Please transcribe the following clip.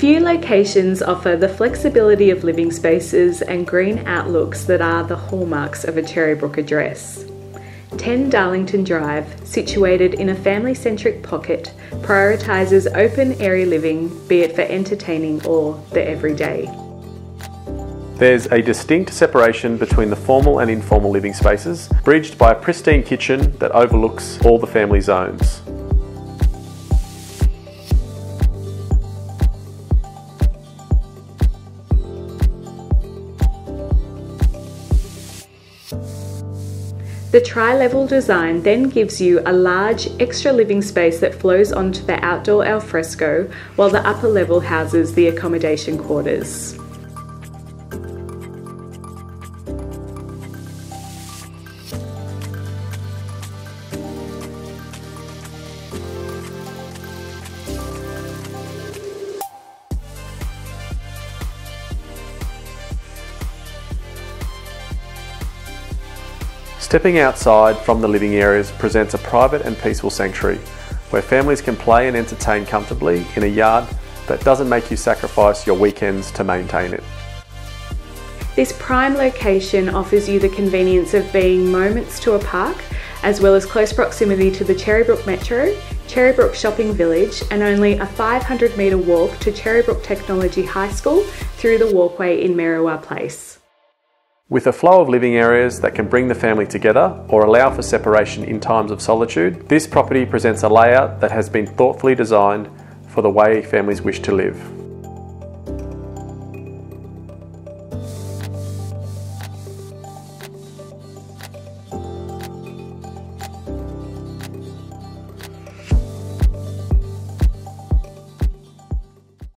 Few locations offer the flexibility of living spaces and green outlooks that are the hallmarks of a Cherrybrook address. 10 Darlington Drive, situated in a family centric pocket, prioritises open, airy living, be it for entertaining or the everyday. There's a distinct separation between the formal and informal living spaces, bridged by a pristine kitchen that overlooks all the family zones. The tri-level design then gives you a large extra living space that flows onto the outdoor alfresco while the upper level houses the accommodation quarters. Stepping outside from the living areas presents a private and peaceful sanctuary where families can play and entertain comfortably in a yard that doesn't make you sacrifice your weekends to maintain it. This prime location offers you the convenience of being moments to a park, as well as close proximity to the Cherrybrook Metro, Cherrybrook Shopping Village, and only a 500 metre walk to Cherrybrook Technology High School through the walkway in Merriwa Place. With a flow of living areas that can bring the family together or allow for separation in times of solitude, this property presents a layout that has been thoughtfully designed for the way families wish to live.